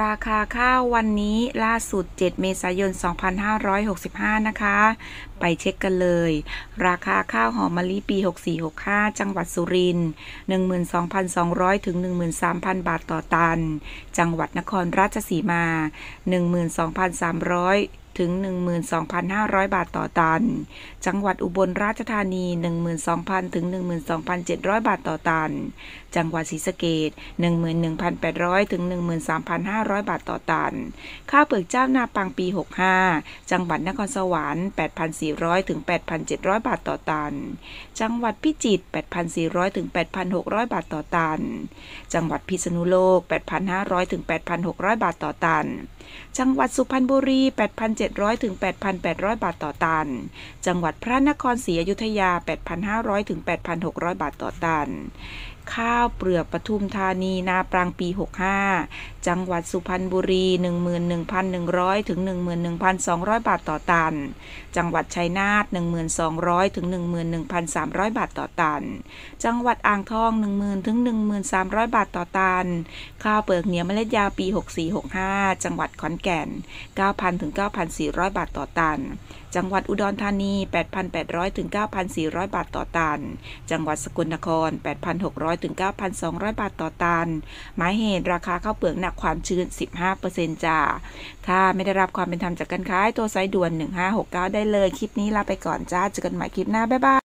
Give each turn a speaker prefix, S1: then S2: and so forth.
S1: ราคาข้าววันนี้ล่าสุด 7 เมษายน 2565 นะคะ ไปเช็คกันเลย ราคาข้าวหอมมะลิปี 6465 จังหวัดสุรินทร์12,200 ถึง 13,000 บาทต่อตัน จังหวัดนครราชสีมา 12,300 ถึง 12,500 บาทต่อตัน จังหวัดอุบลราชธานี 12,000 ถึง 12,700 บาทต่อตัน จังหวัดศรีสะเกษ11,800 ถึง 13,500 บาทต่อตัน ข้าวเปลือกเจ้านาปังปี 65 จังหวัดนครสวรรค์ 8,400 ถึง 8,700 บาทต่อตัน จังหวัดพิจิตร 8,400 ถึง 8,600 บาทต่อตัน จังหวัดพิษณุโลก 8,500 ถึง 8,600 บาทต่อตัน จังหวัดสุพรรณบุรี 8,700 ถึง 8,800 บาทต่อตัน จังหวัดพระนครศรีอยุธยา 8,500 ถึง 8,600 บาทต่อตัน ข้าวเปลือกปทุมธานีนาปรังปี 65 จังหวัดสุพรรณบุรี 11,100 ถึง 11,200 บาทต่อตัน จังหวัดชัยนาท 1,200 ถึง 11,300 บาทต่อตัน จังหวัดอ่างทอง 10,000 ถึง 1300 บาทต่อตัน ข้าวเปลือกเหนียวเมล็ดยาวปี 6465 จังหวัดขอนแก่น 9,000ถึง9,400 บาทต่อตัน จังหวัดอุดรธานี 8,800ถึง9,400 บาทต่อตัน จังหวัดสกลนคร 8,600ถึง9,200 บาทต่อตัน หมายเหตุราคาข้าวเปลือกหนักความชื้น 15%จ้า ถ้าไม่ได้รับความเป็นธรรมจากการขายตัวไซส์ด่วน 1569 ได้เลย คลิปนี้ลาไปก่อนจ้า เจอกันใหม่คลิปหน้า บ๊ายบาย